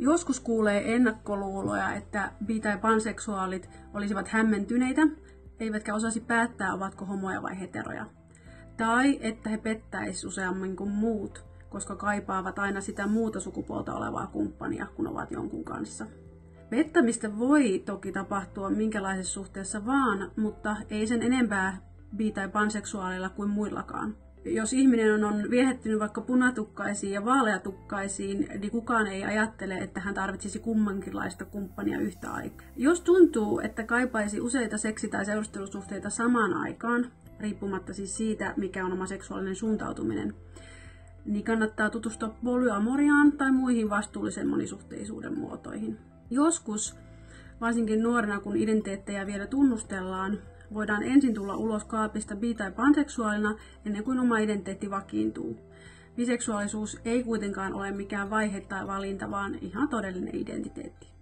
Joskus kuulee ennakkoluuloja, että bi- tai panseksuaalit olisivat hämmentyneitä, eivätkä osasi päättää, ovatko homoja vai heteroja. Tai että he pettäisivät useammin kuin muut, koska kaipaavat aina sitä muuta sukupuolta olevaa kumppania, kun ovat jonkun kanssa. Pettämistä voi toki tapahtua minkälaisessa suhteessa vaan, mutta ei sen enempää bi- tai panseksuaalilla kuin muillakaan. Jos ihminen on viehettynyt vaikka punatukkaisiin ja vaaleatukkaisiin, niin kukaan ei ajattele, että hän tarvitsisi kummankinlaista kumppania yhtä aikaa. Jos tuntuu, että kaipaisi useita seksi- tai seurustelusuhteita samaan aikaan, riippumatta siis siitä, mikä on oma seksuaalinen suuntautuminen, niin kannattaa tutustua polyamoriaan tai muihin vastuullisen monisuhteisuuden muotoihin. Joskus, varsinkin nuorena kun identiteettejä vielä tunnustellaan, voidaan ensin tulla ulos kaapista bi- tai panseksuaalina ennen kuin oma identiteetti vakiintuu. Biseksuaalisuus ei kuitenkaan ole mikään vaihe tai valinta, vaan ihan todellinen identiteetti.